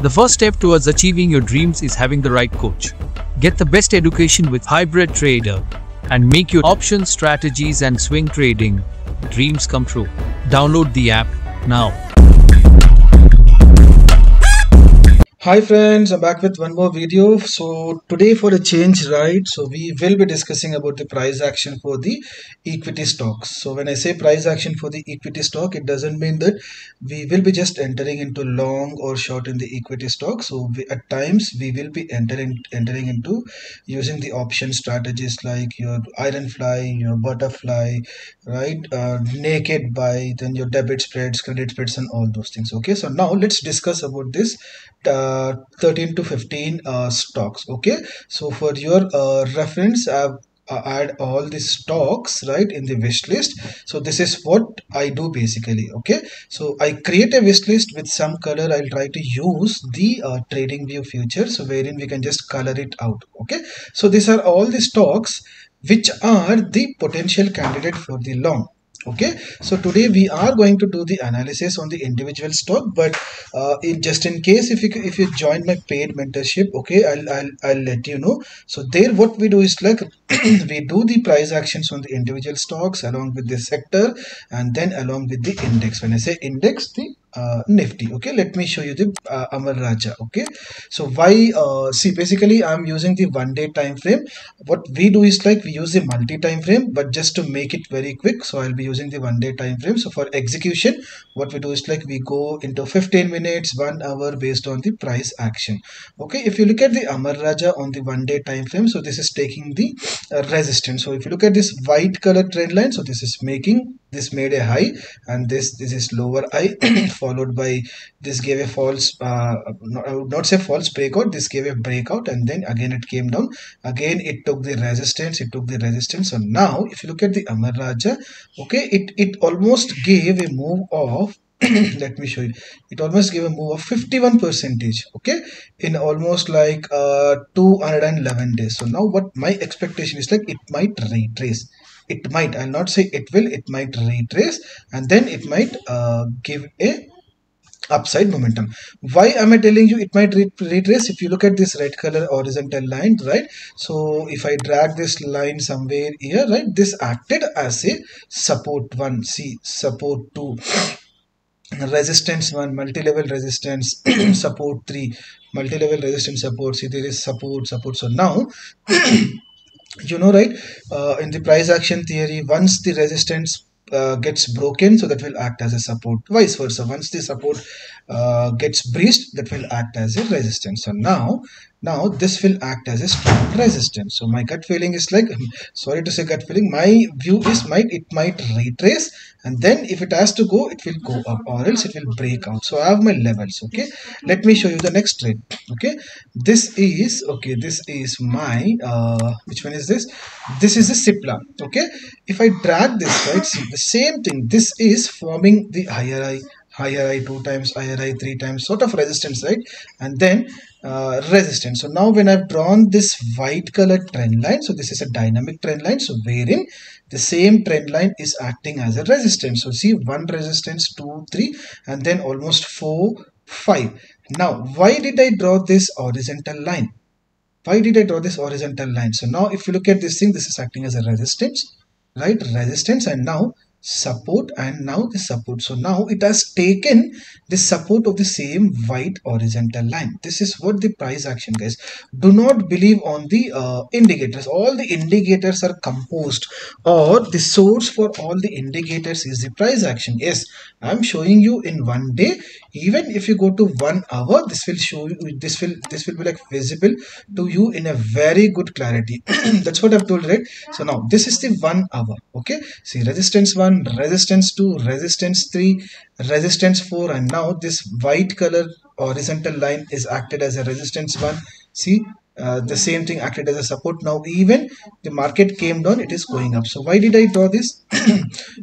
The first step towards achieving your dreams is having the right coach. Get the best education with Hybrid Trader and make your option strategies and swing trading dreams come true. Download the app now. Hi friends, I'm back with one more video. So today for a change, right? So we will be discussing about the price action for the equity stocks. So when I say price action for the equity stock, it doesn't mean that we will be just entering into long or short in the equity stock. So we, at times we will be entering entering into using the option strategies like your iron fly, your butterfly, right? Uh, naked buy, then your debit spreads, credit spreads, and all those things. Okay, so now let's discuss about this. Uh, 13 to 15 uh, stocks okay? So for your uh, reference I've uh, add all the stocks right in the wish list. So this is what i do basically okay? So i create a wish list with some color. I'll try to use the uh, trading view future so wherein we can just color it out okay? So these are all the stocks which are the potential candidate for the long okay so today we are going to do the analysis on the individual stock but uh, in just in case if you if you join my paid mentorship okay I'll, I'll i'll let you know. So there what we do is like we do the price actions on the individual stocks along with the sector and then along with the index. When i say index the uh, nifty okay? Let me show you the uh, amar raja okay? So why uh, see basically i'm using the one day time frame. What we do is like we use the multi time frame but just to make it very quick so i'll be using the one day time frame. So for execution what we do is like we go into 15 minutes one hour based on the price action okay? If you look at the amar raja on the one day time frame so this is taking the uh, resistance. So if you look at this white color trend line so this is making this made a high and this this is lower high followed by this gave a false uh, not, I would not say false breakout this gave a breakout and then again it came down. Again it took the resistance it took the resistance so now if you look at the Amar Raja okay it it almost gave a move of let me show you. It almost gave a move of 51 percentage okay in almost like uh 211 days. So now what my expectation is like it might retrace it might i'll not say it will it might retrace and then it might uh, give a upside momentum. Why am i telling you it might retrace? If you look at this red color horizontal line right? So if i drag this line somewhere here right this acted as a support one see support two. Resistance one multi-level resistance support three multi-level resistance support see there is support support. So now you know right uh, in the price action theory once the resistance uh, gets broken so that will act as a support. Vice versa once the support uh, gets breached that will act as a resistance. So now now this will act as a strong resistance. So my gut feeling is like sorry to say gut feeling my view is might it might retrace and then if it has to go it will go up or else it will break out. So i have my levels okay? Let me show you the next trade okay? This is okay this is my uh which one is this? This is the cipla okay? If i drag this right see the same thing this is forming the higher eye higher eye two times higher eye three times sort of resistance right? And then uh, resistance. So now when I've drawn this white color trend line so this is a dynamic trend line so wherein the same trend line is acting as a resistance. So see one resistance two three and then almost four five. Now why did I draw this horizontal line? Why did I draw this horizontal line? So now if you look at this thing this is acting as a resistance right? Resistance and now support and now the support. So now it has taken the support of the same white horizontal line. This is what the price action guys. Do not believe on the uh, indicators. All the indicators are composed or the source for all the indicators is the price action. Yes i'm showing you in one day even if you go to one hour this will show you this will this will be like visible to you in a very good clarity. That's what i've told right? So now this is the one hour okay? See resistance one resistance two resistance three resistance four and now this white color horizontal line is acted as a resistance one. See uh, the same thing acted as a support. Now even the market came down it is going up. So why did i draw this?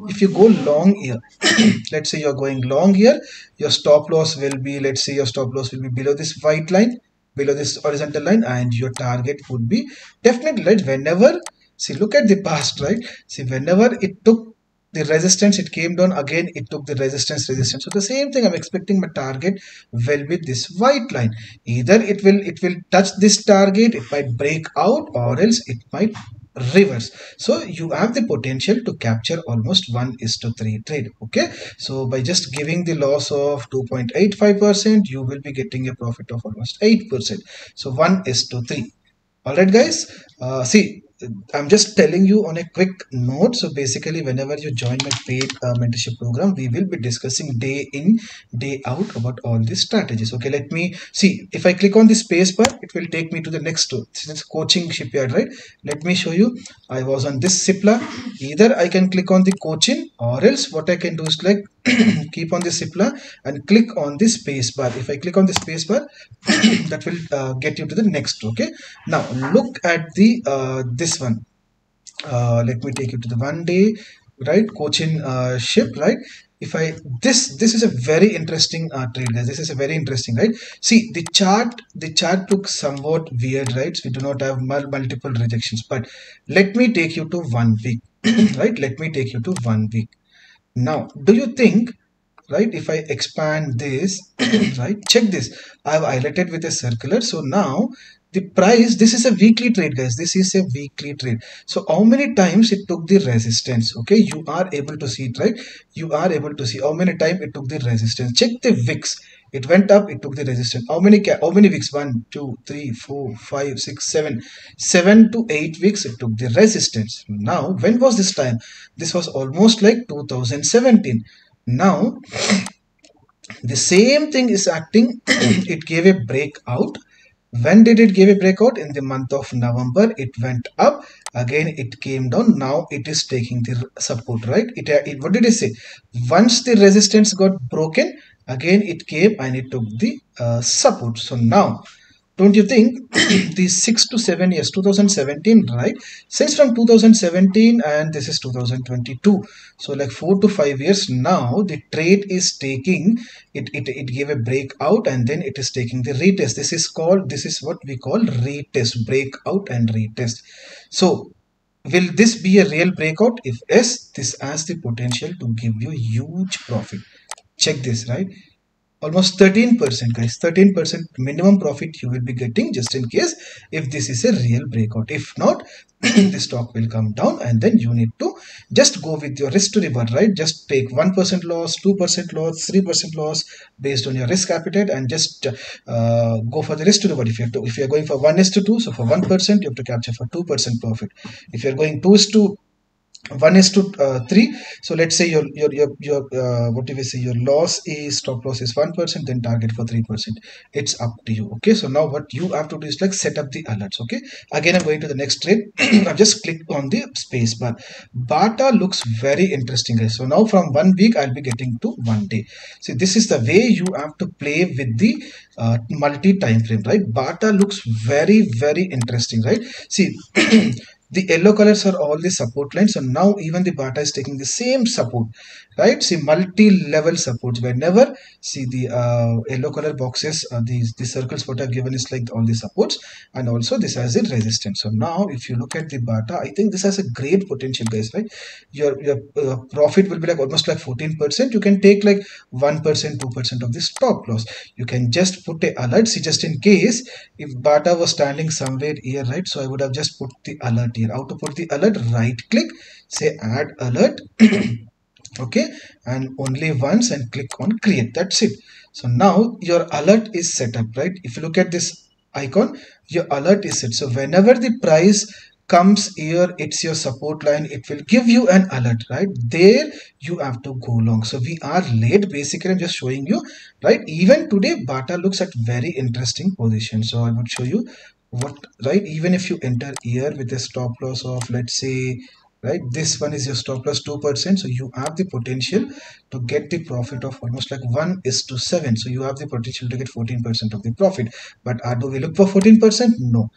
If you go long here let's say you're going long here your stop loss will be let's say your stop loss will be below this white line below this horizontal line and your target would be definitely right? Whenever see look at the past right? See whenever it took the resistance it came down again it took the resistance resistance. So the same thing i'm expecting my target will be this white line. Either it will it will touch this target it might break out or else it might reverse. So you have the potential to capture almost 1 is to 3 trade okay? So by just giving the loss of 2.85 percent you will be getting a profit of almost 8 percent. So 1 is to 3 all right guys? Uh, see I'm just telling you on a quick note. So basically, whenever you join my paid uh, mentorship program, we will be discussing day in, day out about all these strategies. Okay, let me see. If I click on the space bar, it will take me to the next this Cochin Shipyard, right? Let me show you. I was on this Cipla. Either I can click on the Cochin or else what I can do is like keep on the Cipla and click on the space bar. If I click on the space bar, that will uh, get you to the next. Okay. Now look at the uh, this one. Uh, let me take you to the one day right Cochin uh, Shipyard if i this this is a very interesting uh, trade guys this is a very interesting right see the chart the chart looks somewhat weird right we do not have multiple rejections but let me take you to one week right let me take you to one week now, do you think, right, if I expand this, right, check this. I have highlighted with a circular. So now the price, this is a weekly trade, guys. This is a weekly trade. So how many times it took the resistance? Okay, you are able to see it, right? You are able to see how many times it took the resistance. Check the VIX it went up it took the resistance. How many how many weeks? One two three four five six seven. Seven to eight weeks it took the resistance. Now when was this time? This was almost like 2017 now the same thing is acting. It gave a breakout. When did it give a breakout? In the month of november it went up. Again it came down. Now it is taking the support right? It, it what did it say? Once the resistance got broken again it came and it took the uh, support. So now don't you think the six to seven years 2017 right? Since from 2017 and this is 2022 so like four to five years now the trade is taking it it, it gave a breakout and then it is taking the retest. This is called this is what we call retest breakout and retest. So will this be a real breakout? If yes this has the potential to give you huge profit check this right? Almost 13% guys 13% minimum profit you will be getting just in case if this is a real breakout. If not the stock will come down and then you need to just go with your risk to reward right? Just take 1% loss 2% loss 3% loss based on your risk appetite and just uh, go for the risk to reward. If you're to, if you're going for 1 is to 2 so for 1% you have to capture for 2% profit. If you're going 2 is to 1 is to uh, 3 so let's say your your your, your uh, what do we say your loss is stop loss is 1% then target for 3% it's up to you okay? So now what you have to do is like set up the alerts okay? Again i'm going to the next trade i've just clicked on the space bar. Bata looks very interesting guys. So now from one week i'll be getting to one day. See this is the way you have to play with the uh, multi time frame right? Bata looks very very interesting right? See the yellow colors are all the support lines so now even the bata is taking the same support right? See multi-level supports. Whenever see the uh, yellow color boxes uh, these the circles what are given is like all the supports and also this has a resistance. So now if you look at the bata i think this has a great potential guys right? Your your uh, profit will be like almost like 14 percent. You can take like one percent two percent of the stop loss. You can just put a alert. See just in case if bata was standing somewhere here right so i would have just put the alert here how to put the alert right click say add alert okay and only once and click on create that's it. So now your alert is set up right? If you look at this icon your alert is set. So whenever the price comes here it's your support line it will give you an alert right? There you have to go long. So we are late basically i'm just showing you right? Even today bata looks at very interesting position. So i would show you what right? Even if you enter here with a stop loss of let's say right this one is your stop loss two percent so you have the potential to get the profit of almost like one is to seven. So you have the potential to get 14 percent of the profit. But do we look for 14 percent? No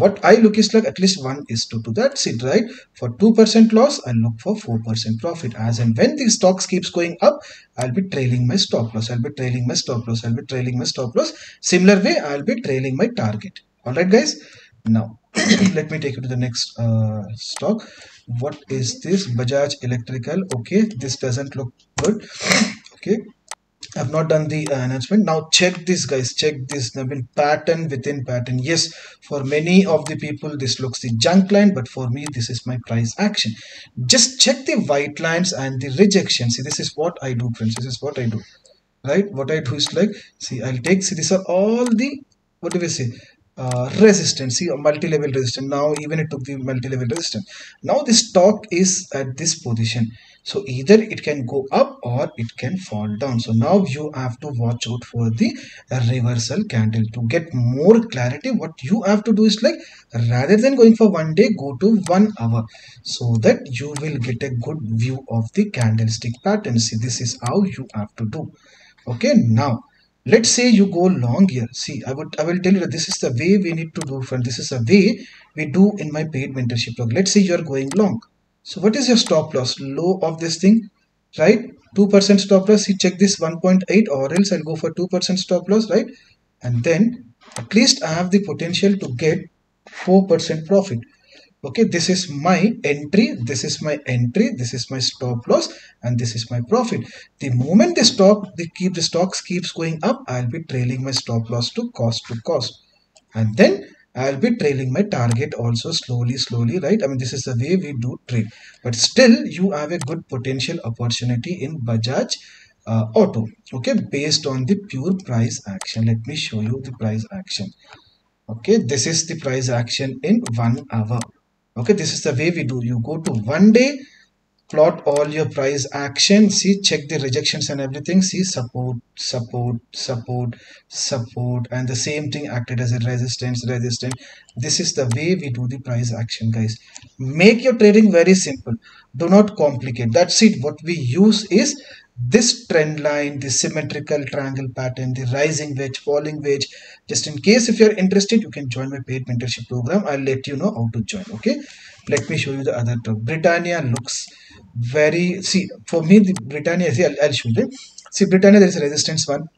what i look is like at least one is to two that's right? For two percent loss i look for four percent profit. As and when the stocks keeps going up i'll be trailing my stop loss. I'll be trailing my stop loss. I'll be trailing my stop loss. Similar way i'll be trailing my target. All right guys? Now let me take you to the next uh, stock. What is this? Bajaj electrical. Okay this doesn't look good. Okay I've not done the uh, announcement. Now check this guys, check this. I mean pattern within pattern. Yes, for many of the people this looks the junk line, but for me this is my price action. Just check the white lines and the rejection. See, this is what I do, friends. This is what I do. Right? What I do is like, see, I'll take, see, these are all the, what do we say? Uh, resistance see multi-level resistance now even it took the multi-level resistance now the stock is at this position so either it can go up or it can fall down. So now you have to watch out for the reversal candle to get more clarity. What you have to do is like rather than going for one day go to one hour so that you will get a good view of the candlestick pattern. See this is how you have to do. Okay now let's say you go long here. See i would i will tell you that this is the way we need to do friend. This is a way we do in my paid mentorship program let's say you are going long so what is your stop loss? Low of this thing right? 2% stop loss you check this 1.8 or else i'll go for 2% stop loss right? And then at least i have the potential to get 4% profit. Okay this is my entry this is my entry this is my stop loss and this is my profit. The moment the stock the keep the stocks keeps going up i'll be trailing my stop loss to cost to cost. And then I'll be trailing my target also slowly, slowly, right? I mean, this is the way we do trade. But still, you have a good potential opportunity in Bajaj uh, Auto, okay? Based on the pure price action. Let me show you the price action. Okay, this is the price action in one hour okay this is the way we do you go to one day plot all your price action see check the rejections and everything see support support support support and the same thing acted as a resistance resistance this is the way we do the price action guys make your trading very simple do not complicate that's it what we use is this trend line, the symmetrical triangle pattern, the rising wedge, falling wedge. Just in case if you're interested, you can join my paid mentorship program. I'll let you know how to join. Okay. Let me show you the other term. Britannia looks very, see, for me, the Britannia, see, I'll, I'll show you. See, Britannia, there is resistance one,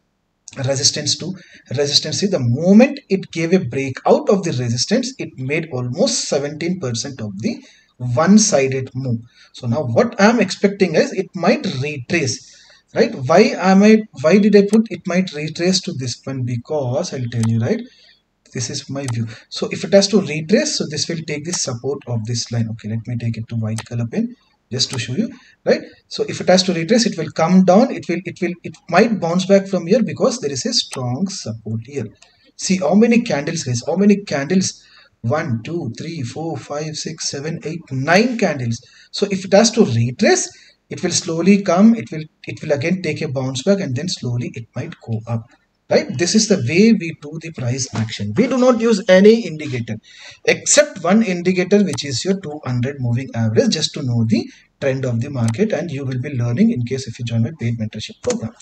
resistance 2 resistance see the moment it gave a break out of the resistance it made almost 17 percent of the one-sided move. So now what i'm expecting is it might retrace right? Why am i why did i put it might retrace to this one? Because i'll tell you right? This is my view. So if it has to retrace so this will take the support of this line. Okay let me take it to white color pen just to show you right? So if it has to retrace it will come down. It will it will it might bounce back from here because there is a strong support here. See how many candles guys? How many candles? One two three four five six seven eight nine candles. So if it has to retrace it will slowly come. It will it will again take a bounce back and then slowly it might go up right? This is the way we do the price action. We do not use any indicator except one indicator which is your 200 moving average just to know the trend of the market and you will be learning in case if you join my paid mentorship program.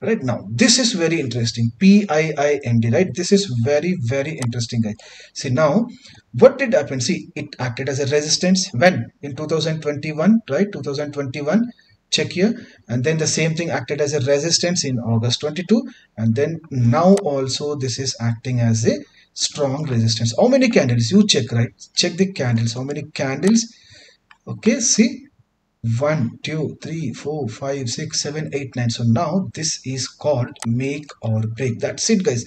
Right? Now this is very interesting. P-i-i-n-d right? This is very very interesting guys. See now what did happen? See it acted as a resistance when? In 2021 right? 2021 check here. And then the same thing acted as a resistance in august 22 and then now also this is acting as a strong resistance. How many candles? You check right? Check the candles. How many candles? Okay see. One two three four five six seven eight nine. So now this is called make or break. That's it guys.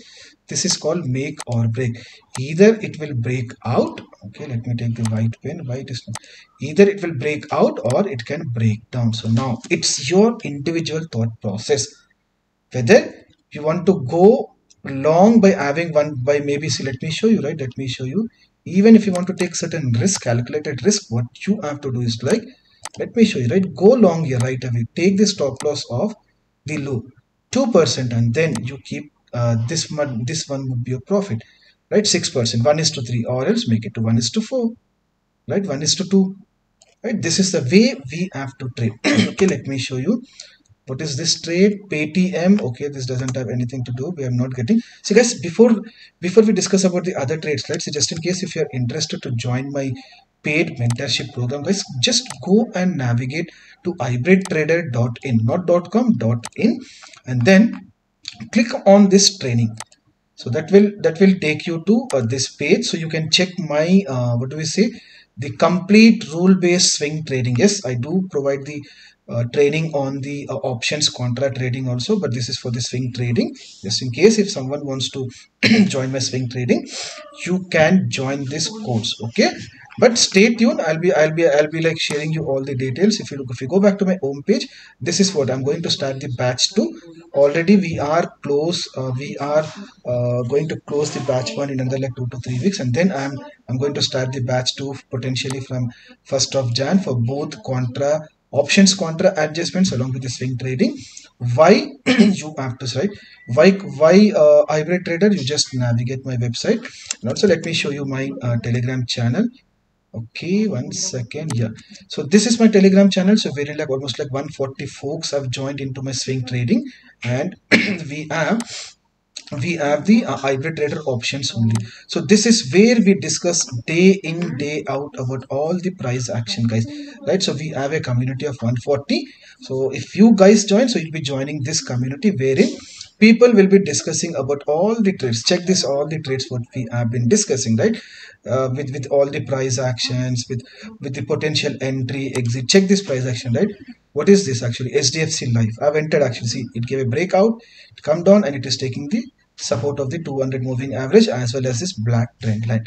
This is called make or break. Either it will break out okay let me take the white pen. White is either it will break out or it can break down. So now it's your individual thought process. Whether you want to go long by having one by maybe see let me show you right? Let me show you. Even if you want to take certain risk calculated risk what you have to do is like let me show you right? Go long here right away. Take the stop loss of the low 2% and then you keep uh, this one this one would be your profit right? 6% 1 is to 3 or else make it to 1 is to 4 right? 1 is to 2 right? This is the way we have to trade. Okay let me show you. What is this trade? Paytm. Okay this doesn't have anything to do. We are not getting. So guys before before we discuss about the other trades let's say just in case if you are interested to join my paid mentorship program guys just go and navigate to hybridtrader.in not .com .in and then click on this training so that will that will take you to uh, this page. So you can check my uh, what do we say? The complete rule based swing trading. Yes i do provide the uh, training on the uh, options contract trading also but this is for the swing trading. Just in case if someone wants to join my swing trading you can join this course okay but stay tuned. I'll be i'll be i'll be like sharing you all the details. If you look if you go back to my home page this is what i'm going to start the batch 2 already we are close uh, we are uh, going to close the batch 1 in another like 2 to 3 weeks. And then i'm i'm going to start the batch 2 potentially from 1st of jan for both contra options contra adjustments along with the swing trading. Why you have to right why why uh, hybrid trader? You just navigate my website. And also let me show you my uh, telegram channel okay one second yeah so this is my telegram channel. So very like almost like 140 folks have joined into my swing trading. And we have we have the uh, hybrid trader options only. So this is where we discuss day in day out about all the price action guys. Right? So we have a community of 140 so if you guys join so you'll be joining this community wherein people will be discussing about all the trades. Check this all the trades what we have been discussing right? Uh, with with all the price actions with with the potential entry exit. Check this price action right? What is this actually? HDFC life. I've entered actually see it gave a breakout. It come down and it is taking the support of the 200 moving average as well as this black trend line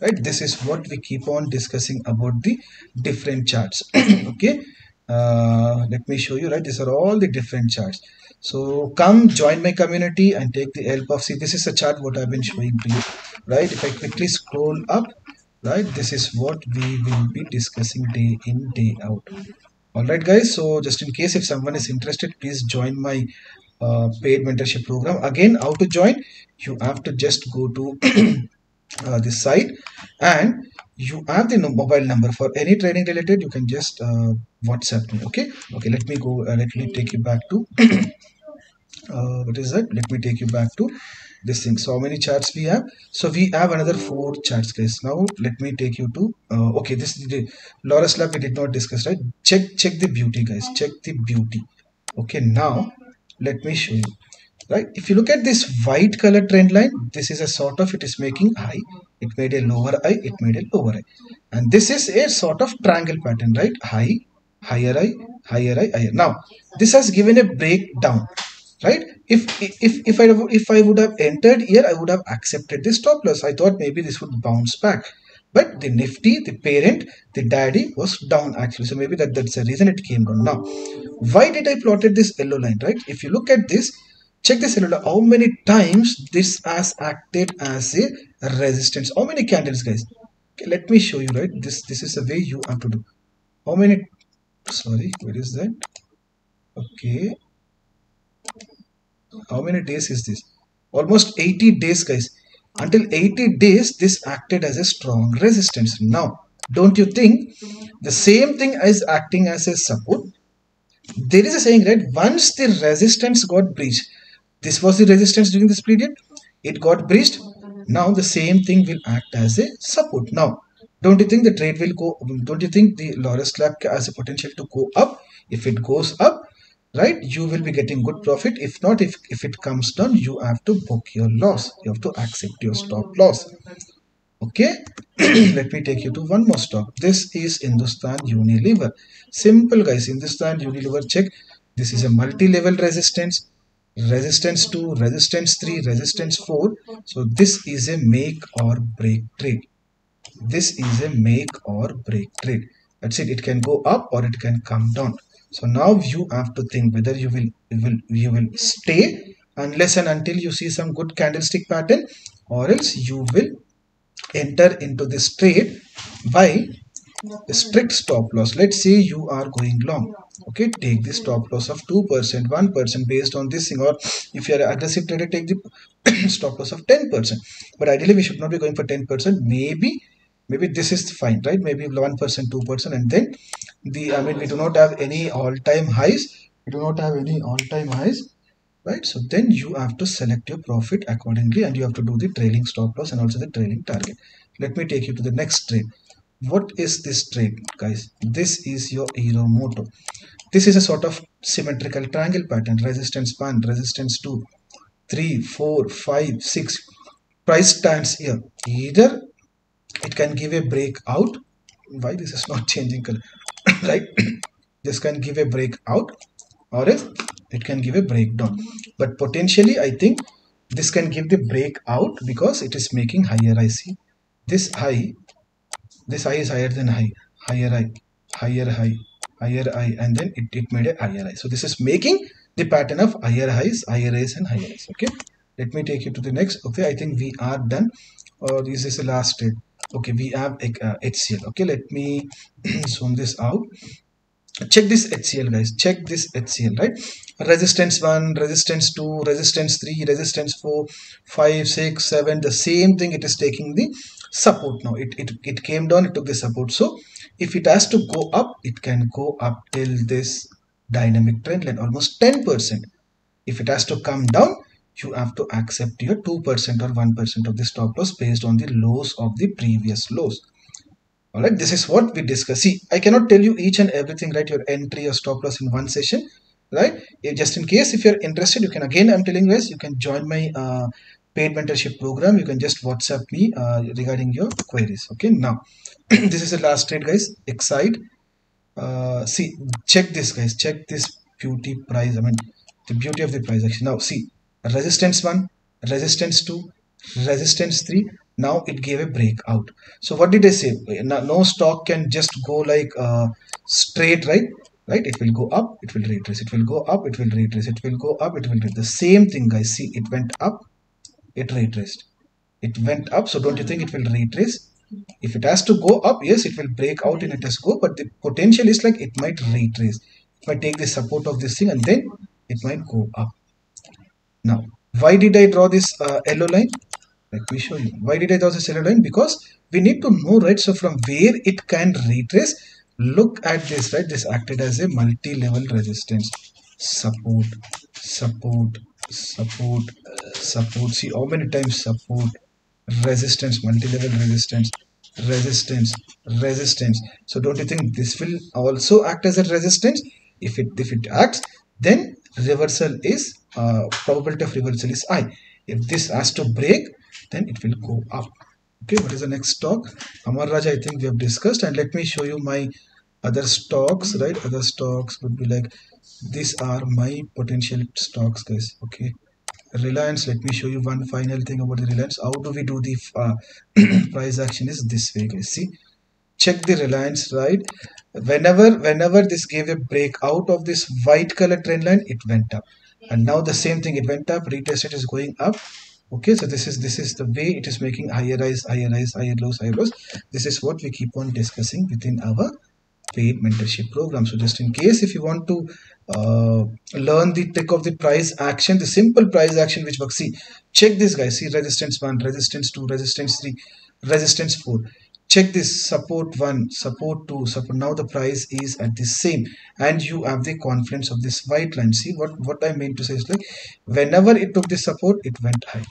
right? This is what we keep on discussing about the different charts. Okay? Uh, let me show you right? These are all the different charts so come join my community and take the help of see this is a chart what i've been showing to you right? If i quickly scroll up right this is what we will be discussing day in day out. All right guys so just in case if someone is interested please join my uh, paid mentorship program. Again how to join? You have to just go to uh, this site and you have the mobile number. For any training related you can just uh, whatsapp me okay? Okay let me go uh, let me take you back to uh, what is that let me take you back to this thing. So how many charts we have? So we have another four charts guys. Now let me take you to uh, okay this is the Laurus Lab we did not discuss right? Check check the beauty guys. Check the beauty. Okay now let me show you right? If you look at this white color trend line this is a sort of it is making high it made a lower high it made a lower high and this is a sort of triangle pattern right? High higher high higher high higher. Now this has given a breakdown right? If if if i if i would have entered here i would have accepted this stop loss. I thought maybe this would bounce back. But the nifty the parent the daddy was down actually. So maybe that that's the reason it came down. Now why did i plotted this yellow line right? If you look at this check this yellow how many times this has acted as a resistance? How many candles guys? Okay, let me show you right? This this is the way you have to do. How many sorry where is that? Okay. How many days is this? Almost 80 days guys. Until 80 days this acted as a strong resistance. Now don't you think the same thing is acting as a support? There is a saying right? Once the resistance got breached this was the resistance during this period. It got breached. Now the same thing will act as a support. Now don't you think the trade will go don't you think the Laurus Lab has a potential to go up? If it goes up right you will be getting good profit. If not if, if it comes down you have to book your loss. You have to accept your stop loss. Okay? Let me take you to one more stock this is hindustan unilever. Simple guys. Hindustan unilever check. This is a multi-level resistance resistance 2 resistance 3 resistance 4 so this is a make or break trade. This is a make or break trade. That's it. It can go up or it can come down. So now you have to think whether you will will you will stay unless and until you see some good candlestick pattern or else you will enter into this trade by strict stop loss let's say you are going long okay? Take the stop loss of 2% 1% based on this thing or if you are aggressive trader take the stop loss of 10% but ideally we should not be going for 10% maybe maybe this is fine right? Maybe 1% 2% and then the i mean we do not have any all-time highs. We do not have any all-time highs right? So then you have to select your profit accordingly and you have to do the trailing stop loss and also the trailing target. Let me take you to the next trade what is this trade guys? This is your hero moto this is a sort of symmetrical triangle pattern. Resistance 1 resistance 2 3 4 5 6 price stands here. Either it can give a breakout. Why this is not changing color? Right this can give a breakout or if it can give a breakdown. But potentially i think this can give the breakout because it is making higher i see this high this high is higher than high. Higher high higher high higher high and then it, it made a higher high so this is making the pattern of higher highs higher highs and higher highs okay? Let me take you to the next okay? I think we are done. Or this is the last trade okay? We have uh, hcl okay? Let me zoom this out. Check this HCL guys. Check this HCL right? Resistance 1 resistance 2 resistance 3 resistance 4 5 6 7 the same thing it is taking the support. Now it, it it came down it took the support. So if it has to go up it can go up till this dynamic trend line almost 10 percent. If it has to come down you have to accept your 2 percent or 1 percent of the stop loss based on the lows of the previous lows. All right this is what we discuss. See i cannot tell you each and everything right? Your entry or stop loss in one session right? Just in case if you're interested you can again i'm telling you guys you can join my uh, paid mentorship program you can just whatsapp me uh, regarding your queries okay? Now this is the last trade guys. Exide. Uh, see check this guys. Check this beauty price i mean the beauty of the price action now see resistance 1 resistance 2 resistance 3 now it gave a breakout. So what did i say? No stock can just go like uh, straight right? Right? It will go up it will retrace. It will go up it will retrace. It will go up it will retrace. The same thing guys. See it went up it retraced. It went up so don't you think it will retrace? If it has to go up yes it will break out and it has go but the potential is like it might retrace. It might take the support of this thing and then it might go up. Now why did i draw this uh, yellow line? Let me show you. Why did i draw this yellow line? Because we need to know right so from where it can retrace look at this right? This acted as a multi-level resistance. Support support support support. See how many times support resistance multi-level resistance resistance resistance. So don't you think this will also act as a resistance? If it if it acts then reversal is uh, probability of reversal is high if this has to break then it will go up. Okay what is the next stock amar raja i think we have discussed and let me show you my other stocks right? Other stocks would be like these are my potential stocks guys. Okay reliance let me show you one final thing about the reliance. How do we do the uh, price action is this way guys. See check the reliance right? Whenever whenever this gave a break out of this white color trend line it went up. And now the same thing it went up. Retested is going up. Okay so this is this is the way it is making higher rise higher rise higher lows higher lows. This is what we keep on discussing within our paid mentorship program. So just in case if you want to uh, learn the trick of the price action the simple price action which works. See check this guys. See resistance 1 resistance 2 resistance 3 resistance 4 check this. Support 1 support 2 support. Now the price is at the same. And you have the confluence of this white line. See what what i mean to say is like whenever it took this support it went high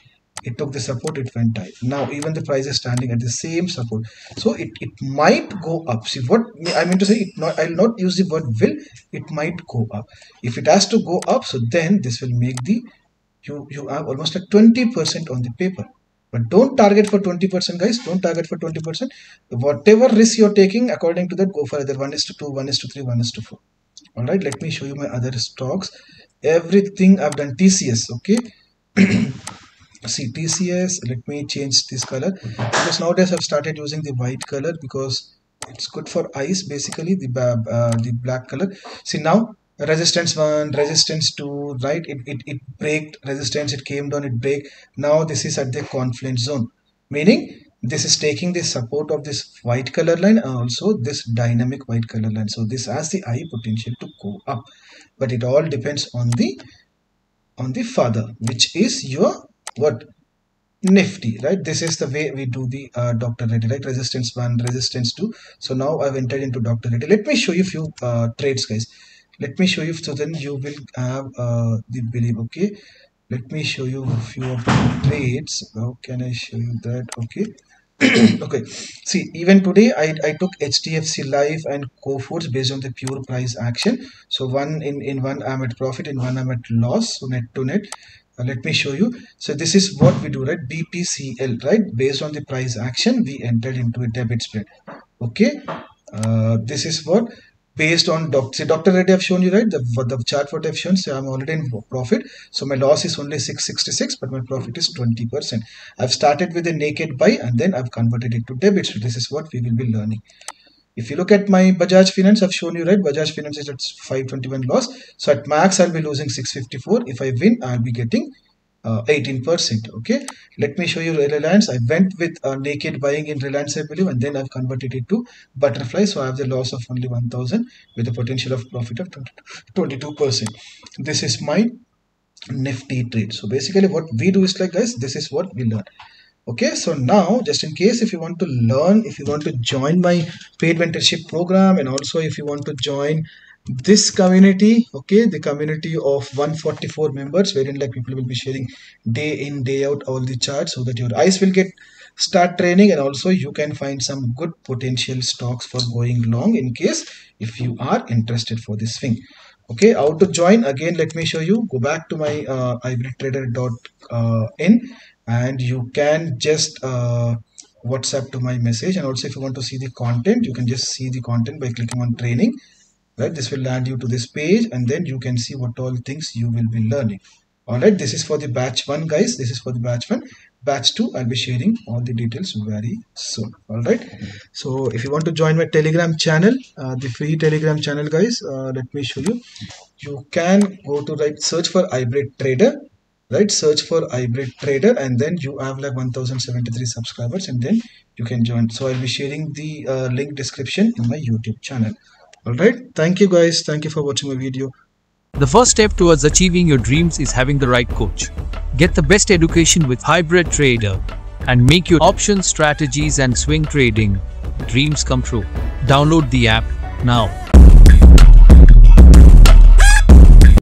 it took the support it went high now even the price is standing at the same support. So it, it might go up. See what i mean to say it not i'll not use the word will it might go up. If it has to go up so then this will make the you you have almost like 20 percent on the paper. But don't target for 20 percent guys. Don't target for 20 percent. Whatever risk you're taking according to that go for either 1 is to 2 1 is to 3 1 is to 4 all right? Let me show you my other stocks. Everything i've done tcs okay see TCS let me change this color. Because nowadays I've started using the white color because it's good for eyes basically the uh, the black color. See now resistance 1 resistance 2 right? It, it, it break resistance it came down it break now this is at the confluence zone. Meaning this is taking the support of this white color line and also this dynamic white color line. So this has the eye potential to go up. But it all depends on the on the father which is your what nifty right? This is the way we do the uh, dr reddy right? Resistance one resistance two. So now i've entered into dr reddy. Let me show you a few uh, trades guys. Let me show you so then you will have uh, the belief okay? Let me show you a few of the trades how can i show you that? Okay. Okay. See even today I, I took hdfc life and Co. foods based on the pure price action. So one in in one i'm at profit in one i'm at loss so net to net uh, let me show you. So this is what we do right? Bpcl right? Based on the price action we entered into a debit spread. Okay? Uh, this is what based on doc see dr reddy i've shown you right? The, the chart what i've shown. So i'm already in profit. So my loss is only 666 but my profit is 20 percent. I've started with a naked buy and then i've converted it to debit. So this is what we will be learning if you look at my Bajaj Finance, I've shown you right. Bajaj Finance is at 521 loss. So at max, I'll be losing 654. If I win, I'll be getting 18%. Uh, okay, let me show you Reliance. I went with a naked buying in Reliance, I believe, and then I've converted it to Butterfly. So I have the loss of only 1000 with a potential of profit of 22%. This is my nifty trade. So basically, what we do is like, guys, this is what we learn okay so now just in case if you want to learn if you want to join my paid mentorship program and also if you want to join this community okay the community of 144 members wherein like people will be sharing day in day out all the charts so that your eyes will get start training and also you can find some good potential stocks for going long in case if you are interested for this thing. Okay how to join? Again let me show you. Go back to my uh, hybridtrader.in and you can just uh, whatsapp to my message. And also if you want to see the content you can just see the content by clicking on training. Right? This will land you to this page and then you can see what all things you will be learning. All right this is for the batch one guys. This is for the batch one. Batch two i'll be sharing all the details very soon. All right so if you want to join my telegram channel uh, the free telegram channel guys uh, let me show you. You can go to right search for hybrid trader right? Search for hybrid trader and then you have like 1073 subscribers and then you can join. So i'll be sharing the uh, link description in my youtube channel. All right? Thank you guys. Thank you for watching my video. The first step towards achieving your dreams is having the right coach. Get the best education with hybrid trader and make your options strategies and swing trading dreams come true. Download the app now